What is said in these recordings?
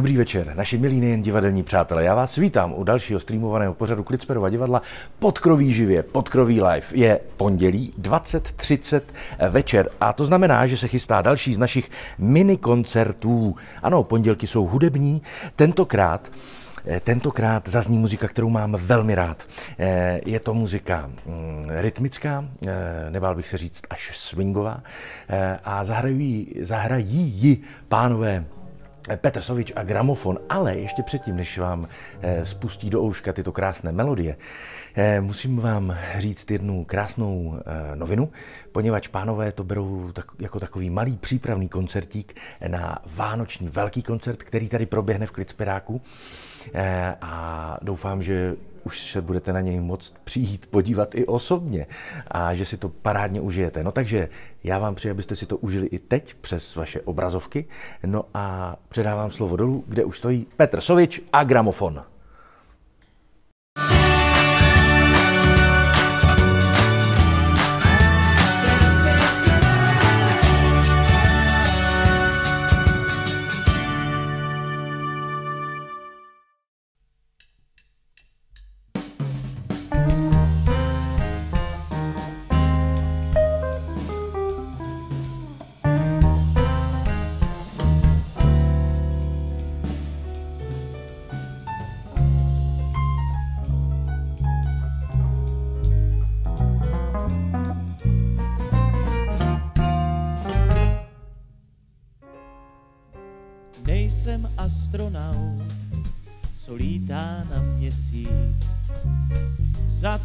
Dobrý večer, naši milí nejen divadelní přátelé. Já vás vítám u dalšího streamovaného pořadu Klicperova divadla Podkroví živě, Podkroví live. Je pondělí 20.30 večer a to znamená, že se chystá další z našich mini koncertů. Ano, pondělky jsou hudební, tentokrát Eh, tentokrát zazní muzika, kterou mám velmi rád. Eh, je to muzika mm, rytmická, eh, nebál bych se říct až swingová, a zahrají, zahrají ji pánové Petr Sovič a gramofon, ale ještě předtím, než vám spustí do ouška tyto krásné melodie, musím vám říct jednu krásnou novinu, poněvadž pánové to berou tak, jako takový malý přípravný koncertík na vánoční velký koncert, který tady proběhne v Klicperáku. Eh, a doufám, že už se budete na něj moct přijít podívat i osobně a že si to parádně užijete. No takže já vám přeji, abyste si to užili i teď přes vaše obrazovky. No a předávám slovo dolů, kde už stojí Petr Sovič a gramofon.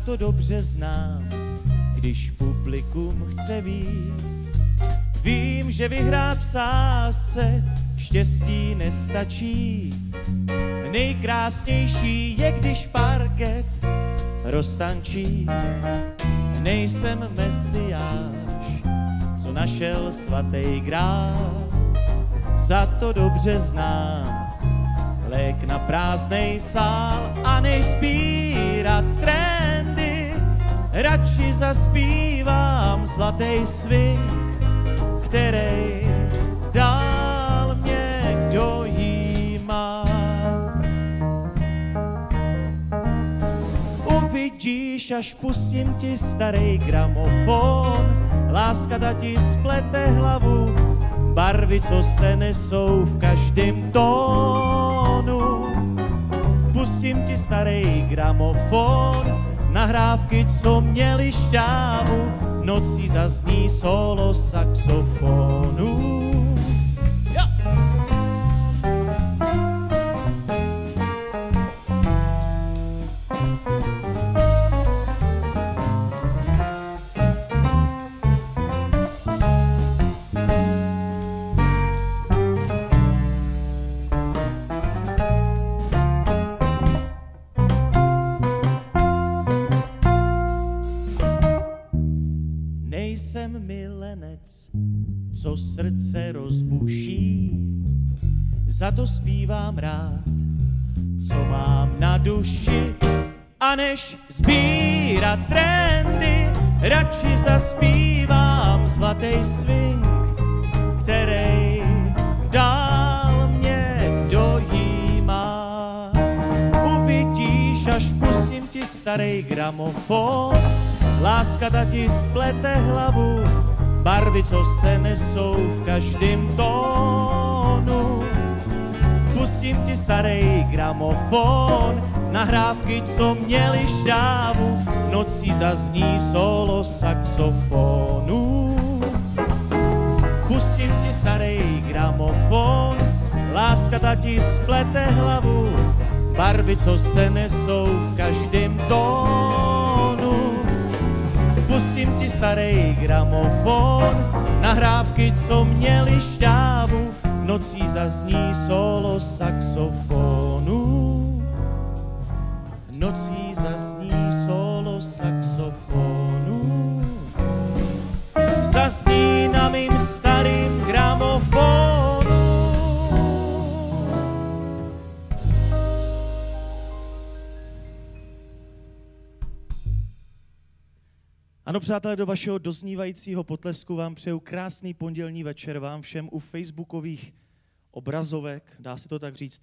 To dobře znám, když publikum chce víc. Vím, že vyhrát v sásce štěstí nestačí. Nejkrásnější je, když parket roztančí. Nejsem mesiáš, co našel svatý grál, za to dobře znám. Lék na prázdnej sál a nejspírat trén radši zaspívám zlatý swing, který dál mě dojímá. Uvidíš, až pustím ti starý gramofon, láska ta ti splete hlavu, barvy, co se nesou v každém tónu. Pustím ti starý gramofon, nahrávky, co měli šťávu, nocí zazní solo saxofonu. Zpívám rád, co mám na duši. A než sbírat trendy, radši zaspívám zlatý swing, který dál mě dojímá. Uvidíš, až pustím ti starý gramofon, láska ta ti splete hlavu, barvy, co se nesou v každém tónu. Pustím ti starý gramofon, nahrávky, co měli šťávu, nocí zazní solo saxofonu. Pustím ti starý gramofon, láska ta ti splete hlavu, barvy, co se nesou v každém tónu. Pustím ti starý gramofon, nahrávky, co měli šťávu, nocí zazní solo saxofonu. Nocí Ano, přátelé, do vašeho doznívajícího potlesku vám přeju krásný pondělní večer vám všem u facebookových obrazovek, dá se to tak říct.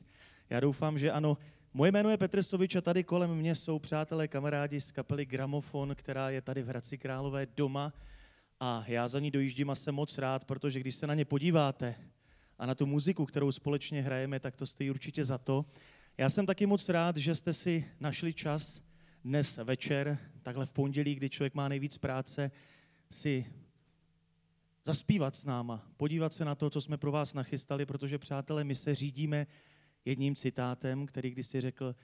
Já doufám, že ano. Moje jméno je Petr Sovič a tady kolem mě jsou přátelé, kamarádi z kapely Gramofon, která je tady v Hradci Králové doma a já za ní dojíždím a jsem moc rád, protože když se na ně podíváte a na tu muziku, kterou společně hrajeme, tak to stojí určitě za to. Já jsem taky moc rád, že jste si našli čas dnes večer, takhle v pondělí, kdy člověk má nejvíc práce, si zaspívat s náma, podívat se na to, co jsme pro vás nachystali, protože, přátelé, my se řídíme jedním citátem, který když si řekl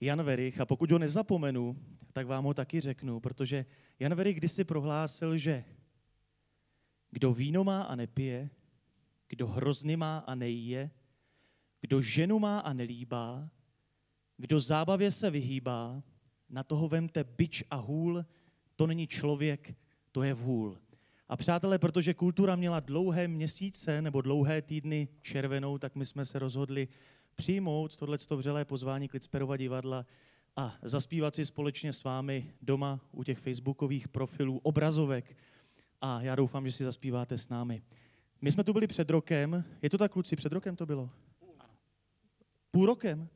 Jan Verich, a pokud ho nezapomenu, tak vám ho taky řeknu, protože Jan Verich kdysi prohlásil, že kdo víno má a nepije, kdo hrozny má a nejíje, kdo ženu má a nelíbá, kdo zábavě se vyhýbá, na toho vemte byč a hůl, to není člověk, to je vůl. A přátelé, protože kultura měla dlouhé měsíce nebo dlouhé týdny červenou, tak my jsme se rozhodli přijmout tohleto vřelé pozvání Klicperova divadla a zaspívat si společně s vámi doma u těch facebookových profilů obrazovek. A já doufám, že si zaspíváte s námi. My jsme tu byli před rokem, je to tak, kluci, před rokem to bylo? Půl rokem?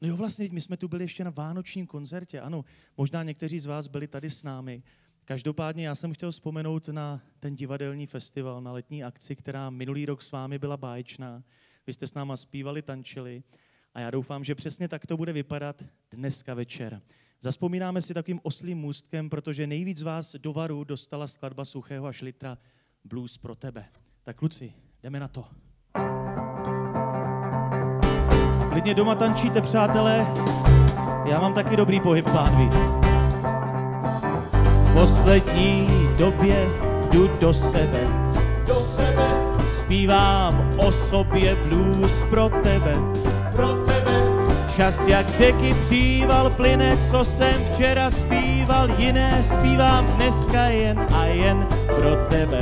No jo, vlastně, my jsme tu byli ještě na vánočním koncertě, ano, možná někteří z vás byli tady s námi. Každopádně já jsem chtěl vzpomenout na ten divadelní festival, na letní akci, která minulý rok s vámi byla báječná. Vy jste s náma zpívali, tančili a já doufám, že přesně tak to bude vypadat dneska večer. Zaspomínáme si takovým oslým můstkem, protože nejvíc z vás do varu dostala skladba Suchého a Šlitra Blues pro tebe. Tak kluci, jdeme na to. Klidně doma tančíte, přátelé. Já mám taky dobrý pohyb pánví. V poslední době jdu do sebe. do sebe, Zpívám o sobě blues pro tebe. pro tebe, Čas jak řeky příval plyne, co jsem včera zpíval, jiné zpívám dneska jen a jen pro tebe.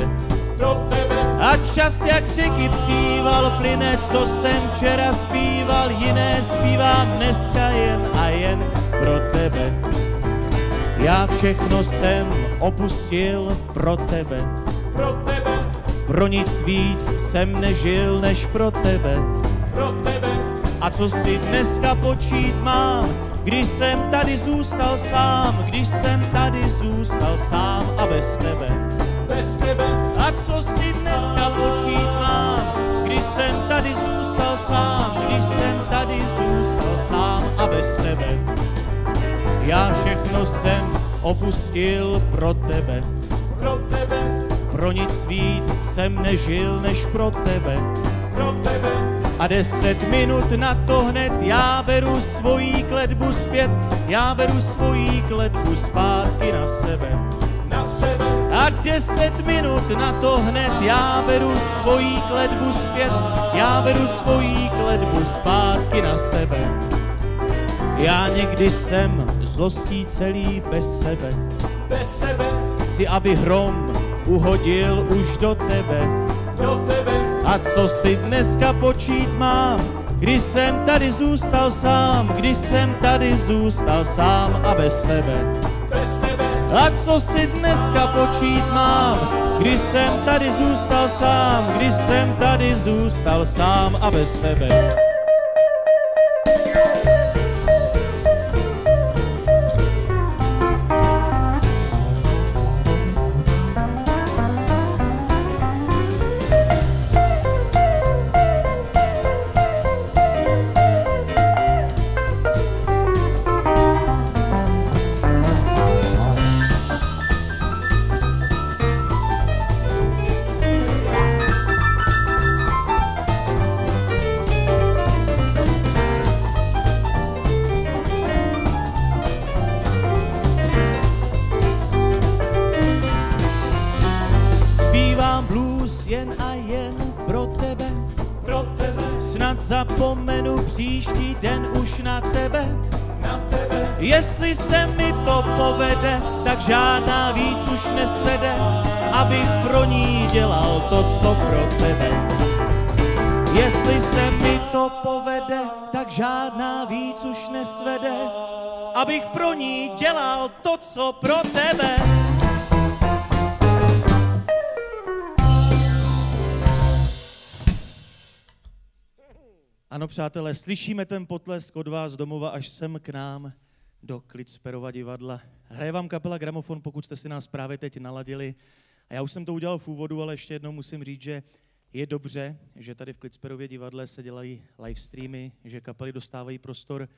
pro tebe, A čas jak řeky příval plyne, co jsem včera zpíval, jiné zpívám dneska jen a jen pro tebe. Já všechno jsem opustil pro tebe, pro tebe, pro nic víc jsem nežil než pro tebe. pro tebe, A co si dneska počít mám, když jsem tady zůstal sám, když jsem tady zůstal sám a bez tebe. bez tebe, A co si dneska počít mám, když jsem tady zůstal sám, když jsem tady zůstal sám a bez tebe. Já všechno jsem opustil pro tebe, pro tebe, pro nic víc jsem nežil než pro tebe. pro tebe, A deset minut na to hned já beru svojí kletbu zpět, já beru svojí kletbu zpátky na sebe. na sebe, A deset minut na to hned já beru svojí kletbu zpět, já beru svojí kletbu zpátky na sebe. Já někdy jsem zlostí celý bez sebe, bez sebe, chci, aby hrom uhodil už do tebe. do tebe, A co si dneska počít mám, když jsem tady zůstal sám, když jsem tady zůstal sám a bez tebe. bez sebe, A co si dneska počít mám, když jsem tady zůstal sám, když jsem tady zůstal sám a bez tebe. Zapomenu příští den už na tebe. na tebe, Jestli se mi to povede, tak žádná víc už nesvede, abych pro ní dělal to, co pro tebe. Jestli se mi to povede, tak žádná víc už nesvede, abych pro ní dělal to, co pro tebe. Ano, přátelé, slyšíme ten potlesk od vás domova až sem k nám do Klitsperova divadla. Hraje vám kapela Gramofon, pokud jste si nás právě teď naladili. A já už jsem to udělal v úvodu, ale ještě jednou musím říct, že je dobře, že tady v Klitsperově divadle se dělají live streamy, že kapely dostávají prostor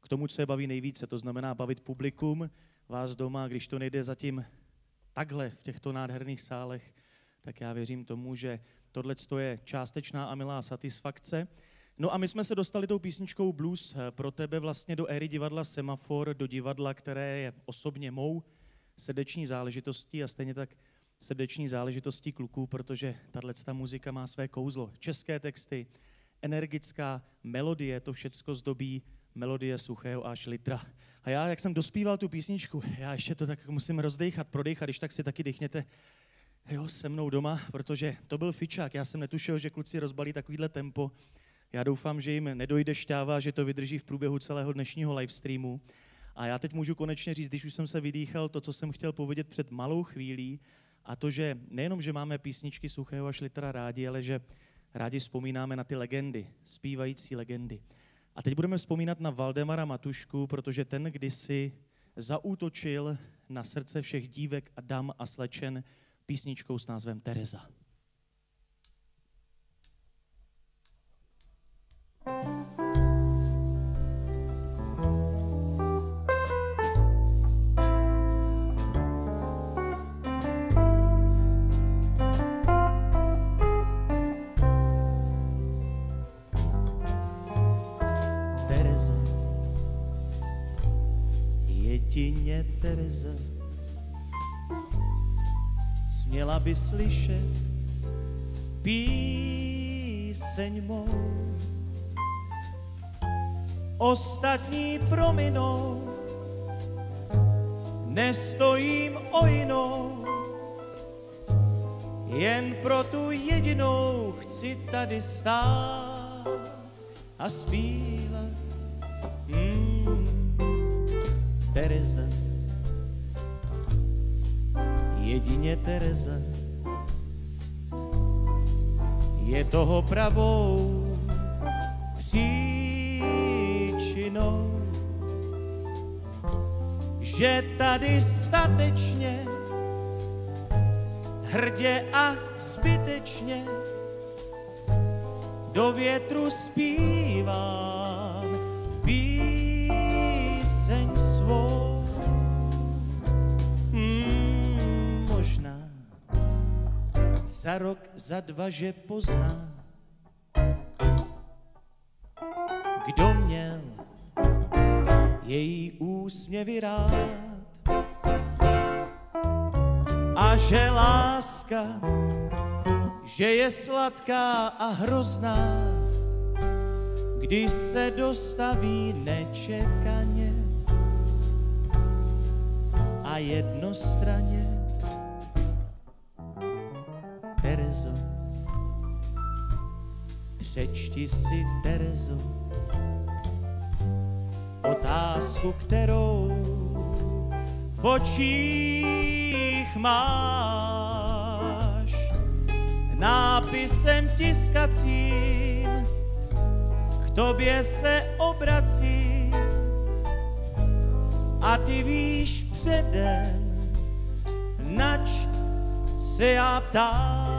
k tomu, co je baví nejvíce, to znamená bavit publikum, vás doma, když to nejde zatím takhle v těchto nádherných sálech, tak já věřím tomu, že tohle je částečná a milá satisfakce. No a my jsme se dostali tou písničkou Blues eh, pro tebe vlastně do éry divadla Semafor, do divadla, které je osobně mou srdeční záležitostí a stejně tak srdeční záležitostí kluků, protože tahle muzika má své kouzlo. České texty, energická melodie, to všecko zdobí melodie suchého až litra. A já, jak jsem dospíval tu písničku, já ještě to tak musím rozdechat, prodechat, když tak si taky dechněte jo, se mnou doma, protože to byl fičák. Já jsem netušil, že kluci rozbalí takovýhle tempo. Já doufám, že jim nedojde šťáva, že to vydrží v průběhu celého dnešního livestreamu. A já teď můžu konečně říct, když už jsem se vydýchal to, co jsem chtěl povědět před malou chvílí, a to, že nejenom, že máme písničky Suchého a Šlitra rádi, ale že rádi vzpomínáme na ty legendy, zpívající legendy. A teď budeme vzpomínat na Valdemara Matušku, protože ten kdysi zaútočil na srdce všech dívek a dam a slečen písničkou s názvem Tereza. Tereza, jedině Tereza, směla by slyšet píseň mou. Ostatní prominou, nestojím o jinou, jen pro tu jedinou chci tady stát a zpívat. Mm, Tereza, jedině Tereza. Je toho pravou příčinou, že tady statečně, hrdě a zbytečně do větru zpívám píseň svou. Hmm, možná za rok, za dva, že pozná, kdo měl její úsměvy rád a že láska že je sladká a hrozná, když se dostaví nečekaně a jednostranně. Terezo, přečti si, Terezo, otázku, kterou v očích máš nápisem tiskacím k tobě se obracím a ty víš předem, nač se já ptám.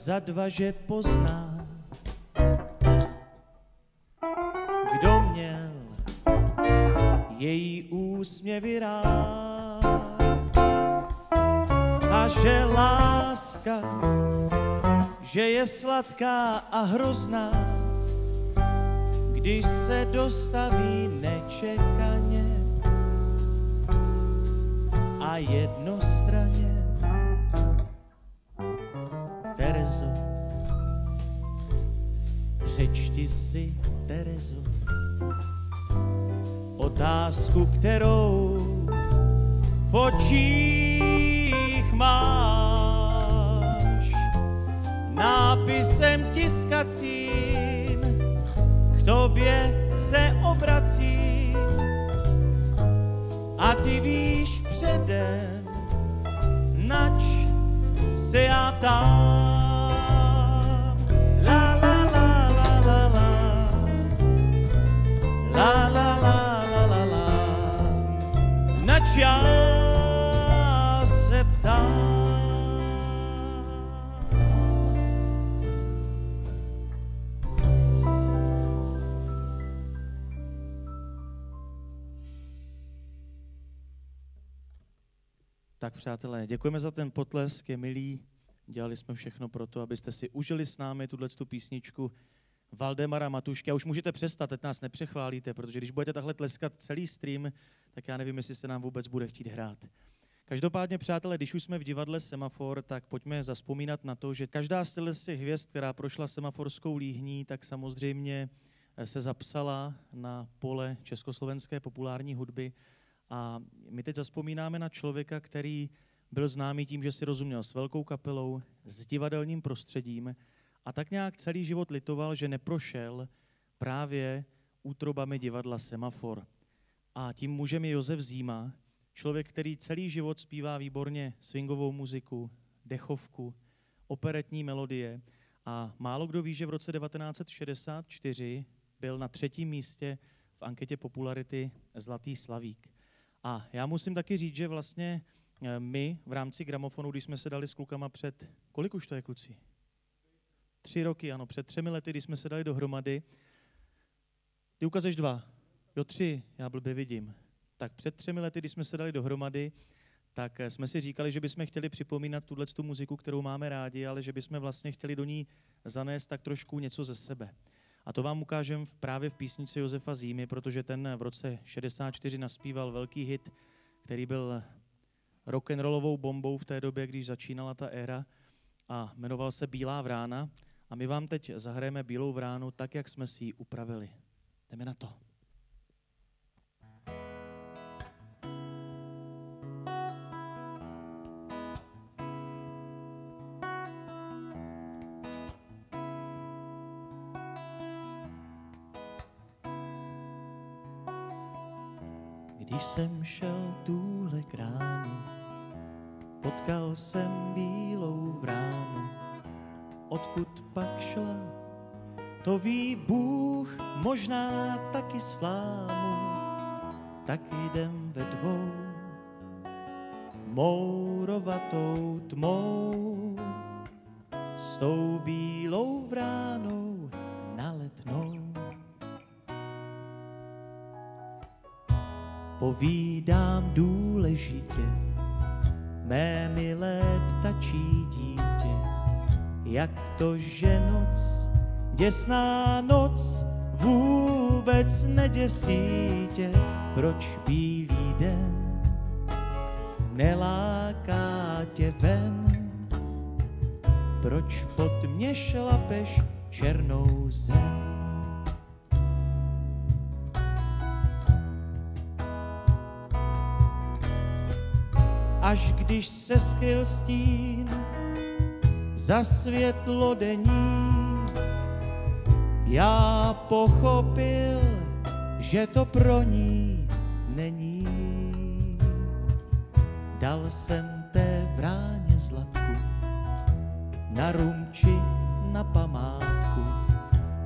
Za dva, že pozná, kdo měl její úsměvy rád. A že láska, že je sladká a hrozná, když se dostaví nečekaně a jednostranně. Přečti si, Terezo, otázku, kterou v očích máš. Nápisem tiskacím k tobě se obracím a ty víš předem, nač se já ptám. Já se ptám. Tak přátelé, děkujeme za ten potlesk, je milý. Dělali jsme všechno pro to, abyste si užili s námi tuhle tu písničku Valdemara Matušky. A už můžete přestat, teď nás nepřechválíte, protože když budete takhle tleskat celý stream, tak já nevím, jestli se nám vůbec bude chtít hrát. Každopádně, přátelé, když už jsme v divadle Semafor, tak pojďme zaspomínat na to, že každá z těch hvězd, která prošla semaforskou líhní, tak samozřejmě eh, se zapsala na pole československé populární hudby. A my teď zaspomínáme na člověka, který byl známý tím, že si rozuměl s velkou kapelou, s divadelním prostředím a tak nějak celý život litoval, že neprošel právě útrobami divadla Semafor. A tím mužem je Josef Zíma, člověk, který celý život zpívá výborně swingovou muziku, dechovku, operetní melodie a málo kdo ví, že v roce 1964 byl na třetím místě v anketě popularity Zlatý slavík. A já musím taky říct, že vlastně eh, my v rámci gramofonu, když jsme se dali s klukama před, kolik už to je kluci? Tři roky, ano, před třemi lety, když jsme se dali dohromady. Ty ukazuješ dva. Jo, tři, já blbě vidím. Tak před třemi lety, když jsme se dali dohromady, tak eh, jsme si říkali, že bychom chtěli připomínat tuhle tu muziku, kterou máme rádi, ale že bychom vlastně chtěli do ní zanést tak trošku něco ze sebe. A to vám ukážem právě v písnici Josefa Zímy, protože ten v roce 64 naspíval velký hit, který byl rock'n'rollovou bombou v té době, když začínala ta éra a jmenoval se Bílá vrána. A my vám teď zahrajeme Bílou vránu tak, jak jsme si ji upravili. Jdeme na to. Když jsem šel tuhle kránu, potkal jsem bílou vránu. Odkud pak šla, to ví Bůh, možná taky s flámu, tak jdem ve dvou, mourovatou tmou, s tou bílou vránou na letnou. povídám důležitě, mé milé ptačí dítě, jak to, že noc, děsná noc, vůbec neděsí tě, proč bílý den neláká tě ven, proč pod mě šlapeš černou zem. až když se skryl stín za světlo denní. Já pochopil, že to pro ní není. Dal jsem té vráně zlatku na rumči na památku.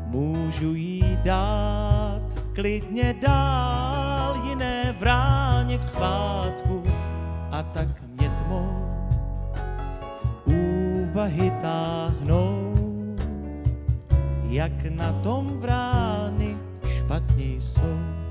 Můžu jí dát klidně dál jiné vráně k svátku a tak úvahy táhnou, jak na tom vrány špatně jsou.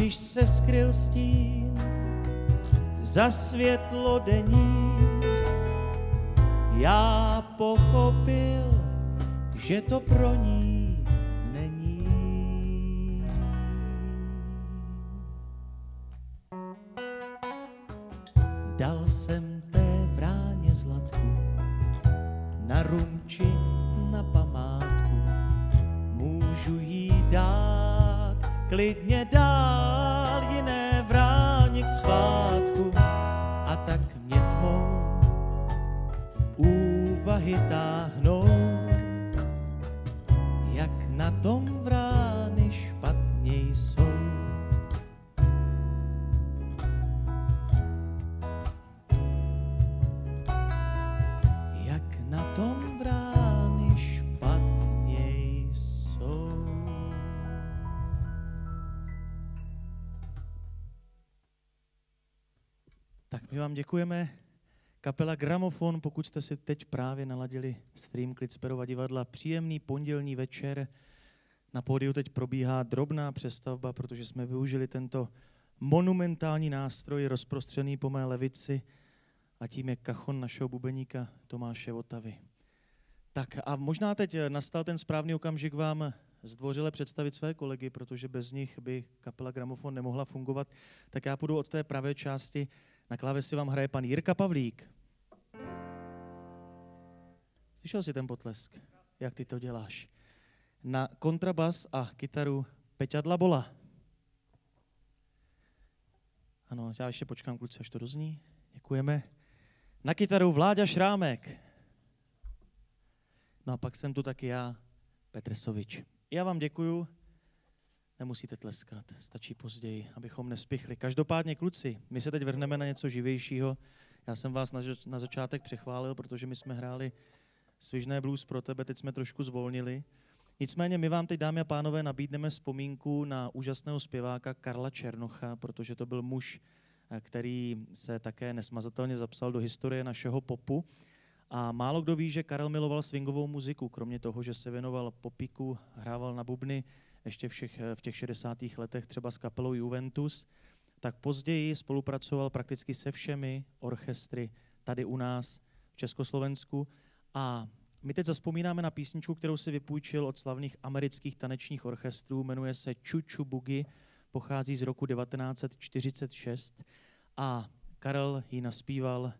Když se skryl stín za světlo denní. Já pochopil, že to pro ní vám děkujeme. Kapela Gramofon, pokud jste si teď právě naladili stream Klitsperova divadla, příjemný pondělní večer. Na pódiu teď probíhá drobná přestavba, protože jsme využili tento monumentální nástroj rozprostřený po mé levici a tím je kachon našeho bubeníka Tomáše Votavy. Tak a možná teď nastal ten správný okamžik vám zdvořile představit své kolegy, protože bez nich by kapela Gramofon nemohla fungovat. Tak já půjdu od té pravé části. Na klávesi vám hraje pan Jirka Pavlík. Slyšel jsi ten potlesk? Jak ty to děláš? Na kontrabas a kytaru Peťa Dlabola. Ano, já ještě počkám, kluci, až to dozní. Děkujeme. Na kytaru Vláďa Šrámek. No a pak jsem tu taky já, Petr Sovič. Já vám děkuju. Nemusíte tleskat, stačí později, abychom nespichli. Každopádně, kluci, my se teď vrhneme na něco živějšího. Já jsem vás na, začátek přechválil, protože my jsme hráli Svižné blues pro tebe, teď jsme trošku zvolnili. Nicméně my vám teď, dámy a pánové, nabídneme vzpomínku na úžasného zpěváka Karla Černocha, protože to byl muž, eh, který se také nesmazatelně zapsal do historie našeho popu. A málo kdo ví, že Karel miloval swingovou muziku, kromě toho, že se věnoval popiku, hrával na bubny, ještě všech, v těch 60. letech třeba s kapelou Juventus, tak později spolupracoval prakticky se všemi orchestry tady u nás v Československu. A my teď zaspomínáme na písničku, kterou si vypůjčil od slavných amerických tanečních orchestrů, jmenuje se Chuchu Boogie, pochází z roku 1946 a Karel ji naspíval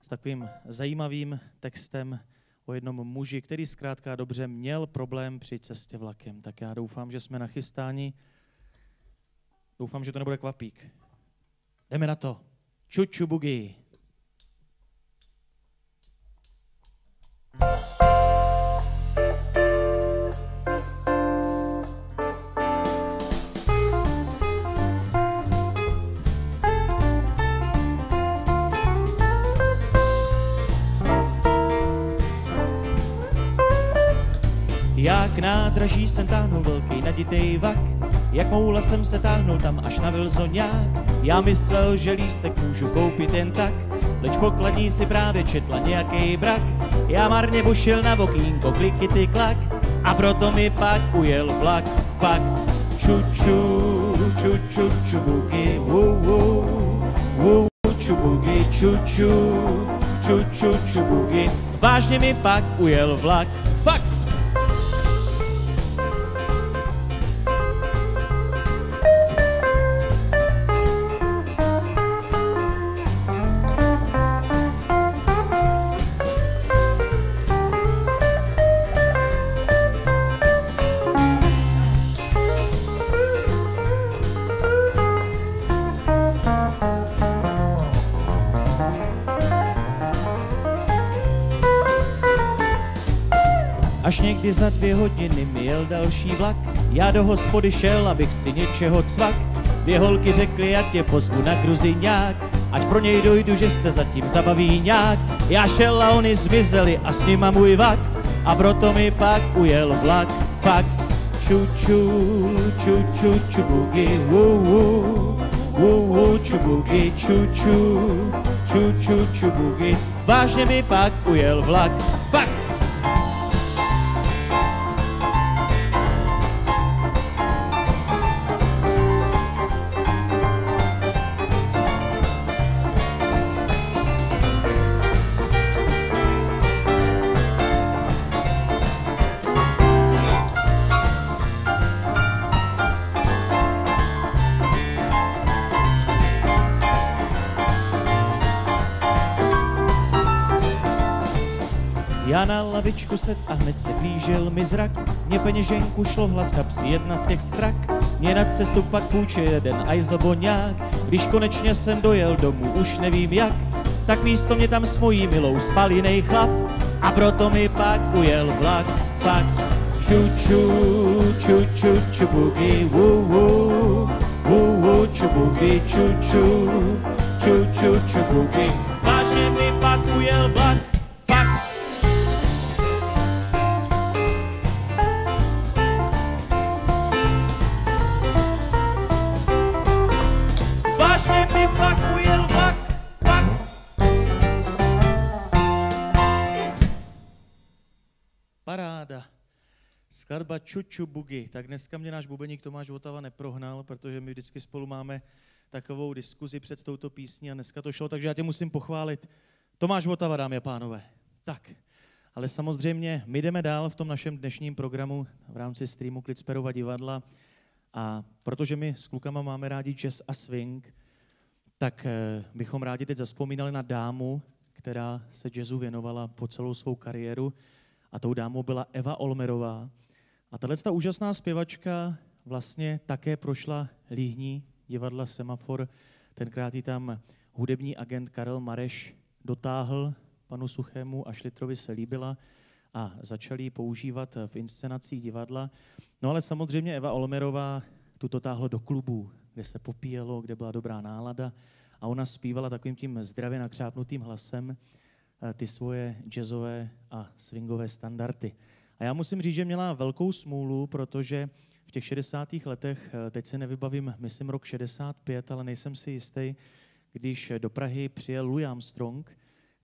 s takovým zajímavým textem o jednom muži, který zkrátka dobře měl problém při cestě vlakem. Tak já doufám, že jsme nachystáni. Doufám, že to nebude kvapík. Jdeme na to. Čuču bugi. Nádraží jsem táhnul velký naditej vak, jak moula jsem se táhnul tam až na Vilzoňák. Já myslel, že lístek můžu koupit jen tak, leč pokladní si právě četla nějaký brak. Já marně bušil na okýnko, kliky ty klak, a proto mi pak ujel vlak, fakt. Ču, ču, ču, ču, ču, bugi, wu, wu, wu, ču, bugi, ču, ču, ču, ču, ču, bugi. Vážně mi pak ujel vlak, fakt. Za dvě hodiny mi jel další vlak, já do hospody šel, abych si něčeho cvak. Dvě holky řekly, já tě pozvu na kruziňák, ať pro něj dojdu, že se zatím zabaví nějak. Já šel a oni zmizeli a s nima můj vak, a proto mi pak ujel vlak, fakt. Ču, ču, ču, ču, ču, bugi, wu, wu, wu, wu, ču, bugi, ču, ču, ču, ču, ču, bugi. Vážně mi pak ujel vlak, fakt. Lavičku set a hned se blížil mi zrak. Mě peněženku šlo hlas kapsy jedna z těch strak. Mě na cestu pak půjče jeden ajzlboňák. Když konečně jsem dojel domů, už nevím jak, tak místo mě tam s mojí milou spal jiný chlap. A proto mi pak ujel vlak, pak ču ču, ču ču ču bugi, wu wu, wu wu ču bugi, ču ču, ču ču ču bugi. Vážně mi pak ujel vlak, Skladba Čuču Bugi. Tak dneska mě náš bubeník Tomáš Votava neprohnal, protože my vždycky spolu máme takovou diskuzi před touto písní a dneska to šlo, takže já tě musím pochválit. Tomáš Votava, dámy a pánové. Tak, ale samozřejmě my jdeme dál v tom našem dnešním programu v rámci streamu Klitsperova divadla a protože my s klukama máme rádi jazz a swing, tak eh, bychom rádi teď zaspomínali na dámu, která se jazzu věnovala po celou svou kariéru a tou dámou byla Eva Olmerová. A tahle ta úžasná zpěvačka vlastně také prošla líhní divadla Semafor. Tenkrát ji tam hudební agent Karel Mareš dotáhl panu Suchému a Šlitrovi se líbila a začali ji používat v inscenacích divadla. No ale samozřejmě Eva Olmerová tu to táhlo do klubu, kde se popíjelo, kde byla dobrá nálada a ona zpívala takovým tím zdravě nakřápnutým hlasem eh, ty svoje jazzové a swingové standardy. A já musím říct, že měla velkou smůlu, protože v těch 60. letech, eh, teď se nevybavím, myslím rok 65, ale nejsem si jistý, když do Prahy přijel Louis Armstrong,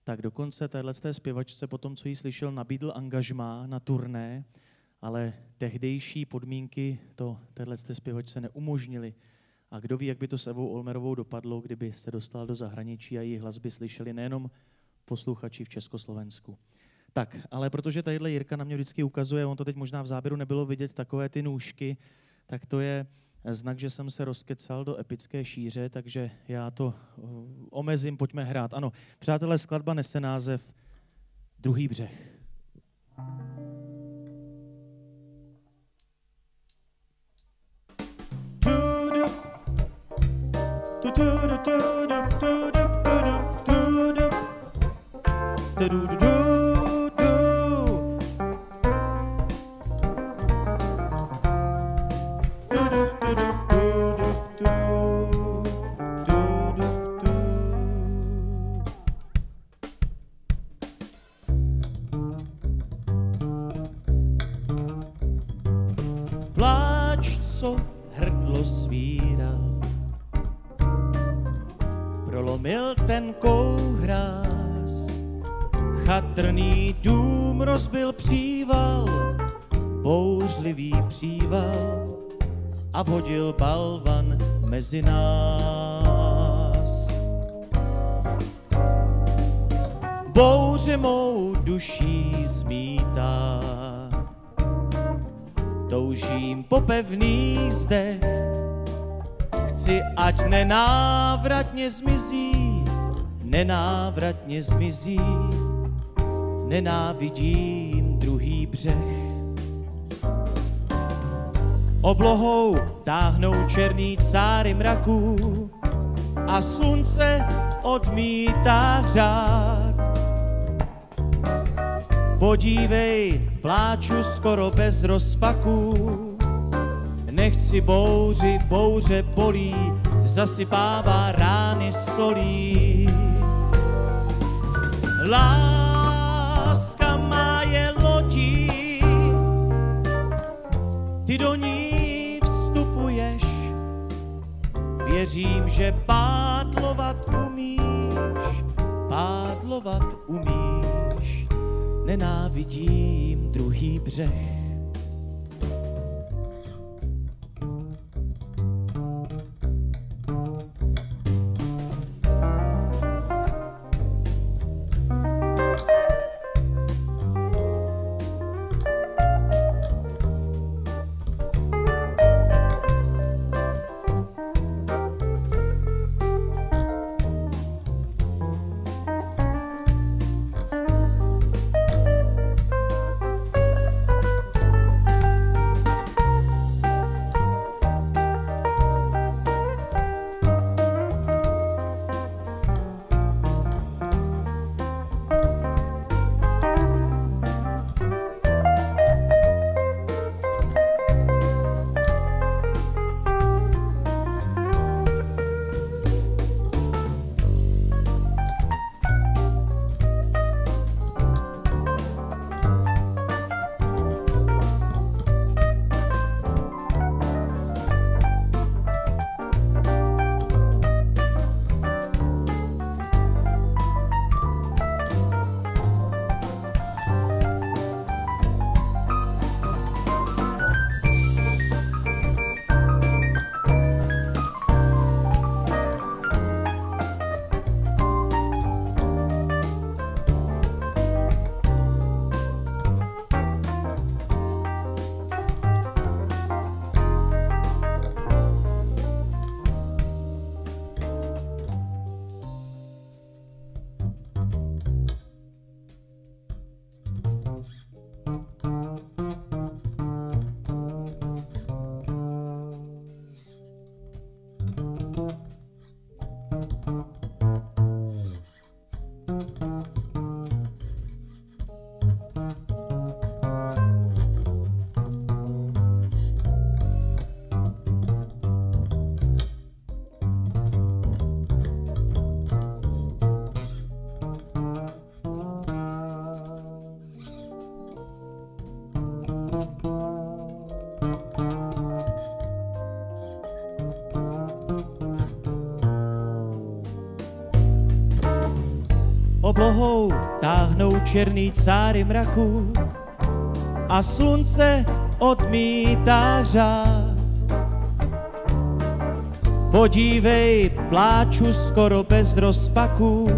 tak dokonce téhle té zpěvačce po tom, co jí slyšel, nabídl angažmá na turné, ale tehdejší podmínky to téhle té zpěvačce neumožnily. A kdo ví, jak by to s Evou Olmerovou dopadlo, kdyby se dostal do zahraničí a její hlas by slyšeli nejenom posluchači v Československu. Tak, ale protože tadyhle Jirka na mě vždycky ukazuje, on to teď možná v záběru nebylo vidět, takové ty nůžky, tak to je znak, že jsem se rozkecal do epické šíře, takže já to uh, omezím, pojďme hrát. Ano, přátelé, skladba nese název Druhý břeh. Pláč, co hrdlo svíral, prolomil ten kouhráz. Chatrný dům rozbil příval, bouřlivý příval a vhodil balvan mezi nás. Bouře mou duší zmítá, toužím po pevných zdech, chci, ať nenávratně zmizí, nenávratně zmizí, nenávidím druhý břeh. Oblohou táhnou černý cáry mraků a slunce odmítá hřát. Podívej, pláču skoro bez rozpaků. Nechci bouři, bouře bolí, zasypává rány solí. Láska má je lodí, ty do ní vstupuješ. Věřím, že pádlovat umíš, pádlovat umíš. Nenávidím druhý břeh. Černý cáry mraku a slunce odmítá řád. Podívej, pláču skoro bez rozpaku,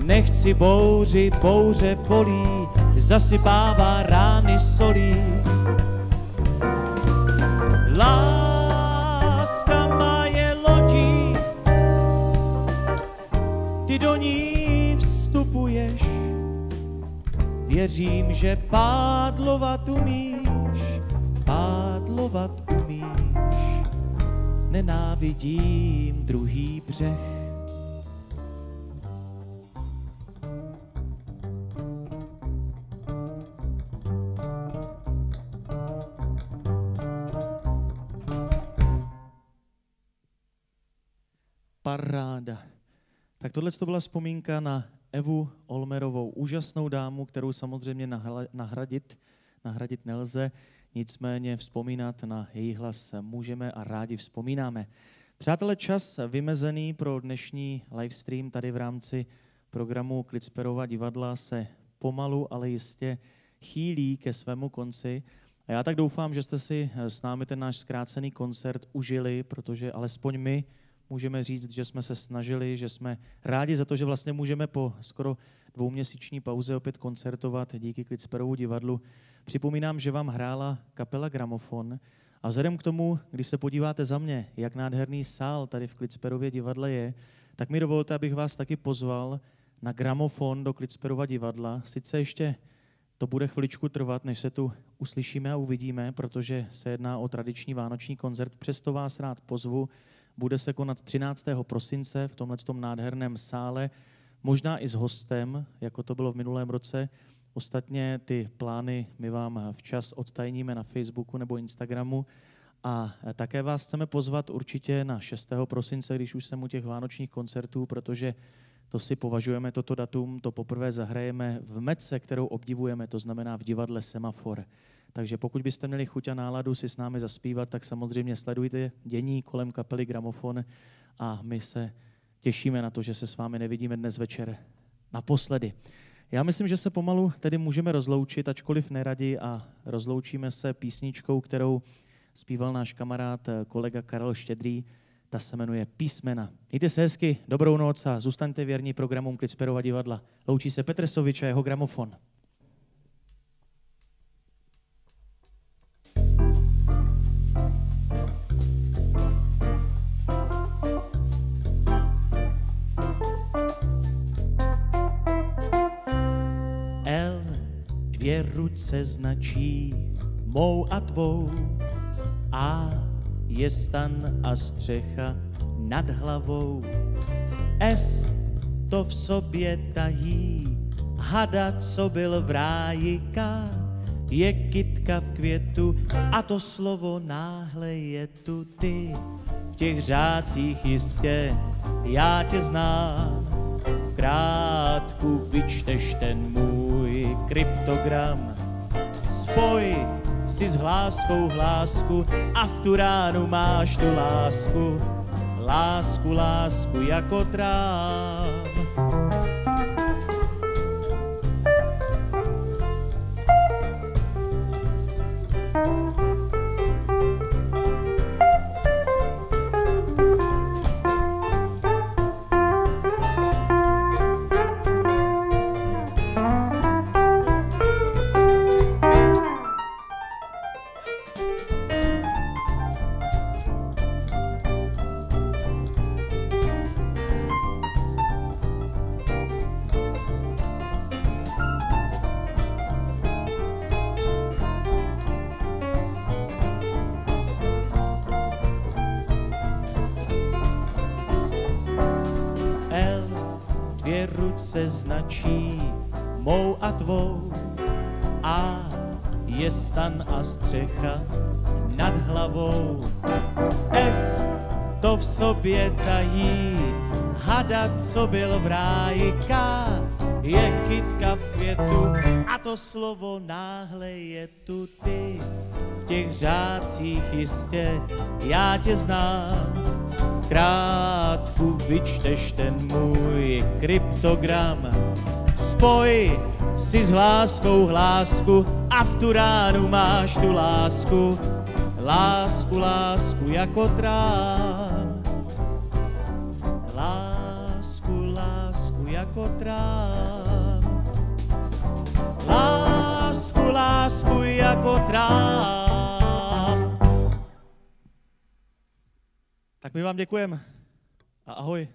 nechci bouři, bouře polí, zasypává rány solí. Věřím, že pádlovat umíš, pádlovat umíš. Nenávidím druhý břeh. Paráda. Tak tohle to byla vzpomínka na Evu Olmerovou, úžasnou dámu, kterou samozřejmě nahradit, nahradit nelze, nicméně vzpomínat na její hlas můžeme a rádi vzpomínáme. Přátelé, čas vymezený pro dnešní livestream tady v rámci programu Klitsperova divadla se pomalu, ale jistě chýlí ke svému konci. A já tak doufám, že jste si s námi ten náš zkrácený koncert užili, protože alespoň my můžeme říct, že jsme se snažili, že jsme rádi za to, že vlastně můžeme po skoro dvouměsíční pauze opět koncertovat díky Klitsperovu divadlu. Připomínám, že vám hrála kapela Gramofon a vzhledem k tomu, když se podíváte za mě, jak nádherný sál tady v Klitsperově divadle je, tak mi dovolte, abych vás taky pozval na Gramofon do Klitsperova divadla. Sice ještě to bude chviličku trvat, než se tu uslyšíme a uvidíme, protože se jedná o tradiční vánoční koncert. Přesto vás rád pozvu. Bude se konat 13. prosince v tomhle nádherném sále, možná i s hostem, jako to bylo v minulém roce. Ostatně ty plány my vám včas odtajníme na Facebooku nebo Instagramu. A také vás chceme pozvat určitě na 6. prosince, když už jsem u těch vánočních koncertů, protože to si považujeme, toto datum, to poprvé zahrajeme v Mece, kterou obdivujeme, to znamená v divadle Semafor. Takže pokud byste měli chuť a náladu si s námi zaspívat, tak samozřejmě sledujte dění kolem kapely Gramofon a my se těšíme na to, že se s vámi nevidíme dnes večer naposledy. Já myslím, že se pomalu tedy můžeme rozloučit, ačkoliv neradi a rozloučíme se písničkou, kterou zpíval náš kamarád eh, kolega Karel Štědrý, ta se jmenuje Písmena. Mějte se hezky, dobrou noc a zůstaňte věrní programům Klitsperova divadla. Loučí se Petr Sovič a jeho gramofon. Dvě ruce značí mou a tvou a je stan a střecha nad hlavou. S to v sobě tají, hada, co byl v ráji, K je kytka v květu a to slovo náhle je tu ty. V těch řácích jistě já tě znám, v krátku vyčteš ten můj kryptogram. Spoj si s hláskou hlásku a v tu ránu máš tu lásku, lásku, lásku jako trám. Sobě tají hada, co byl v ráji K je kytka v květu a to slovo náhle je tu ty v těch řádcích jistě já tě znám krátku vyčteš ten můj kryptogram. Spoj si s hláskou hlásku a v tu ránu máš tu lásku, lásku, lásku jako trám. Trám. Lásku, lásku jako trám. Tak my vám děkujeme a ahoj.